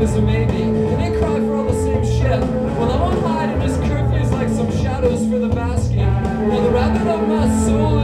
Was a maybe, and they cry for all the same shit. Well, I won't hide in this curfews like some shadows for the basking. Well, the rabbit of my soul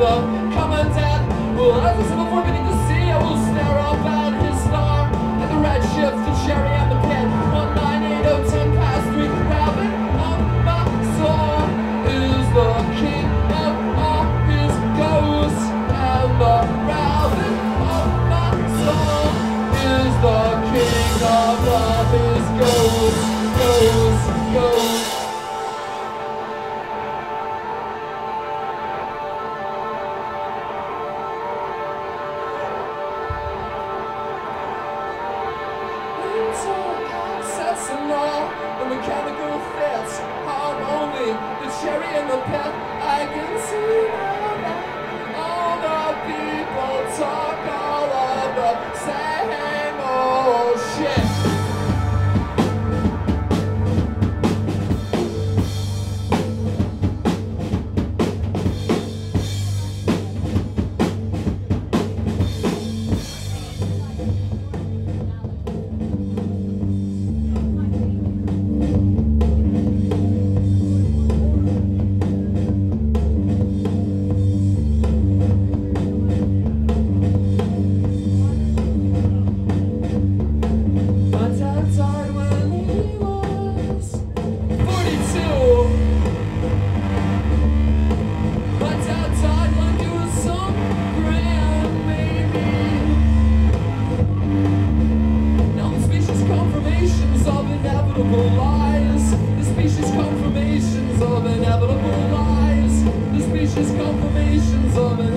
come on dad, the mechanical fits Hard only the cherry and the pet I can see. for me.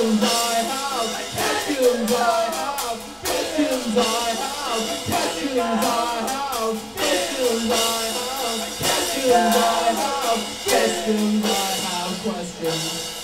Questions I have, Questions I have, Questions I have, Questions I have, Questions I have, Questions I have, I have, questions.